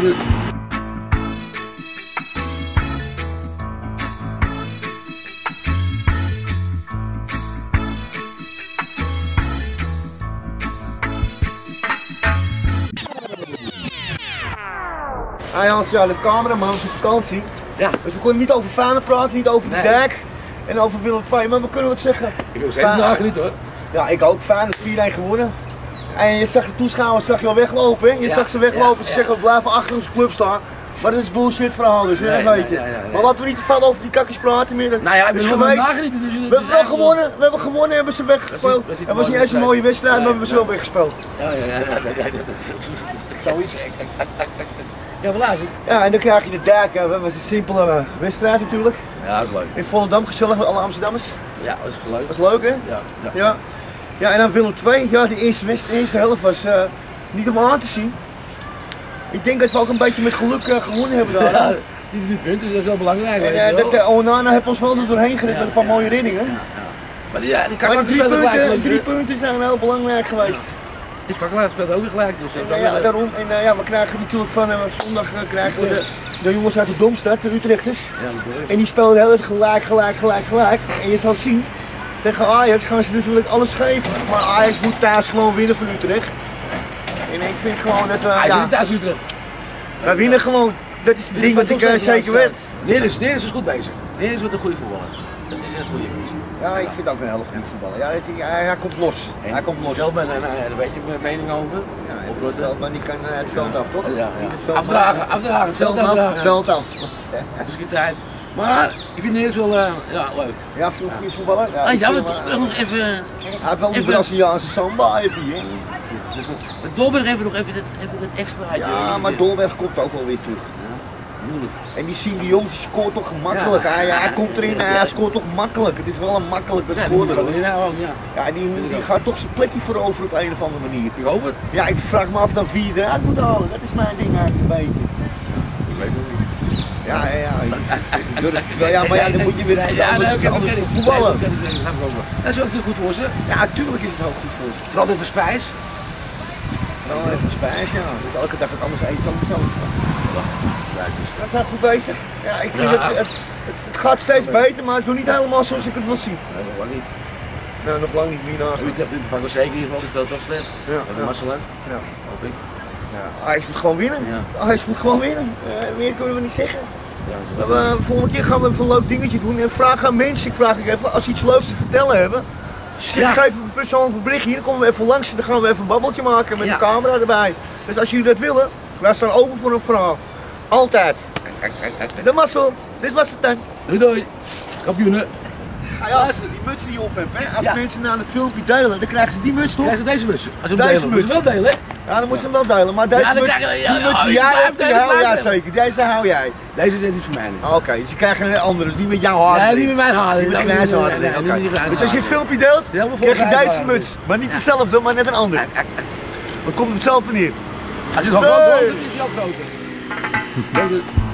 samen. Hij ah, Hans, ja, de cameraman is op vakantie. Ja. Dus we konden niet over Vanen praten, niet over nee. de dijk en over Willem II, maar we kunnen wat zeggen. Ik wil zeggen nagenieten hoor. Ja, ik ook. Vanen is 4-1 gewonnen. En je zag de toeschouwers zag je al weglopen. Je Ja, zag ze weglopen. ja, Ze zeggen we blijven achter onze club staan. Maar dat is bullshit verhaal, dus Nee, weet je. nee, nee, nee. Maar laten we niet te veel over die kakjes praten meer. Nou ja, ik Het ben is nog geweest. nagenieten. Dus We hebben wel gewonnen, we hebben gewonnen, hebben ze weggespeeld. niet- was niet Het was niet een eens een mooie wedstrijd, maar we hebben ze wel weggespeeld. Ja, ja, ja. Zoiets. Ja, voilà. Ja, en dan krijg je de dijk. hè. Dat was een simpele wedstrijd natuurlijk. Ja, dat is leuk. In Volendam, gezellig met alle Amsterdammers. Ja, dat is leuk. Dat was leuk hè? Ja, ja. Ja. Ja, en dan Willem II. Ja, de eerste, de eerste helft was eh, niet om aan te zien. Ik denk dat we ook een beetje met geluk eh, gewonnen hebben daar. Ja, die drie punten, dat is wel belangrijk. En wel. dat, Onana heeft ons wel er doorheen gered Ja, met een paar mooie reddingen. Ja, ja. Maar die, ja, die kan Maar die drie punten, drie punten zijn heel belangrijk geweest. Die Spakelaar speelt ook gelijk. Dus is En, ja, daarom. En eh, ja, we krijgen natuurlijk van eh, zondag eh, krijgen we de, de jongens uit de Domstad, de Utrechters. Ja. En die spelen heel erg gelijk, gelijk, gelijk, gelijk. En je zal zien, tegen Ajax gaan ze natuurlijk alles geven. Maar Ajax moet thuis gewoon winnen van Utrecht. En ik vind gewoon dat we, Hij ja, zit thuis Utrecht. we winnen gewoon. Dat is het ding wat ik eh, zeker weet. Neres, Neres is goed bezig. Neres wordt een goede voetballer. Dat is een goede bezig. Ja, ik vind het ook een hele goede voetballer. Ja, het- hij, hij komt los. Hij komt los. Veldman, nou, daar weet je mijn mening over. Ja, Of eh, Veldman die kan eh, het veld af, toch? Ja, ja. het Afdragen, af. afdragen, Veld veld af, veld af. Het is geen tijd. Maar ik vind Neres wel uh, ja, leuk. Ja, veel goede voetballer. Ja, Ah, ja, maar eh, nog even. hij heeft wel even- Braziliaanse samba, heb je, hè? Met Dolberg even nog even dat extra. Ja, maar Dolberg komt ook wel weer terug. En die die scoort toch gemakkelijk. Ja. Hij, hij komt erin en hij scoort toch makkelijk. Het is wel een makkelijke Ja, die er nou ook, ja. Ja, die, die gaat toch zijn plekje veroveren op een of andere manier. Ik hoop het. Ja, ik vraag me af dan wie je eruit moet halen. Dat is mijn ding eigenlijk een beetje. Ik weet het niet. Ja, ja, durf het wel. Ja, maar ja, dan moet je weer Ja, anders, oké, anders voor voetballen. dat is ook heel goed voor ze. Ja, natuurlijk is het heel goed voor ze. Vooral even spijs. Wel even spijs, ja. Dus elke dag het anders eten zo. Dat zijn goed bezig. Ja, ik vind Ja. Het, het, het, het gaat steeds beter, maar het is nog niet helemaal zoals ik het wil zien. Nee, nog lang niet. Nou, nog lang niet meer nagaan. Utrecht Utrecht we zeker in ieder geval, die speelt toch slecht. Ja, Even ja. masselen, Ja. hoop ik. Ja, Ajax moet gewoon winnen. Ja. Ajax moet gewoon winnen. Eh, meer kunnen we niet zeggen. Ja, We hebben- volgende keer gaan we even een leuk dingetje doen. En vraag aan mensen, ik vraag ik even, als ze iets leuks te vertellen hebben. Zeg, Ja. Geef een persoonlijk bericht hier, dan komen we even langs en dan gaan we even een babbeltje maken met Ja. de camera erbij. Dus als jullie dat willen, wij staan open voor een verhaal. Altijd. De mazzel, dit was het dan. Doei doei. Kampioenen. Ah ja, als die muts die je op hebt, hè? als Ja. mensen nou het filmpje delen, dan krijgen ze die muts toch? Krijgen ze deze muts? Als hem Deze delen, muts. wel delen. hè? Ja, dan moeten ze hem wel delen, maar deze Ja, dan muts, ja, die muts die ik jij hebt, die hou jij zeker. Deze hou jij. Deze is niet voor mij. Ah, Oké, dus je krijgt een andere, dus niet met jouw haar. Nee, niet met mijn. Niet met grijze grijze Dus als je een filmpje deelt, krijg je deze muts. Maar niet dezelfde, maar net een ander. Dan komt het hetzelfde neer. Als je het dan is hij al groter.